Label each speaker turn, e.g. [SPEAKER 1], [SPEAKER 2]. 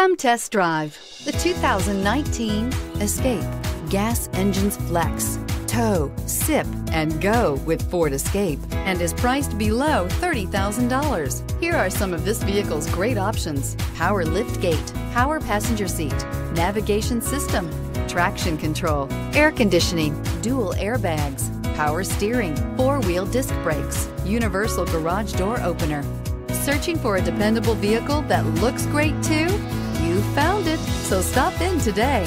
[SPEAKER 1] Come test drive the 2019 Escape. Gas engines flex, tow, sip, and go with Ford Escape and is priced below $30,000. Here are some of this vehicle's great options. Power lift gate, power passenger seat, navigation system, traction control, air conditioning, dual airbags, power steering, four-wheel disc brakes, universal garage door opener. Searching for a dependable vehicle that looks great too? So stop in today.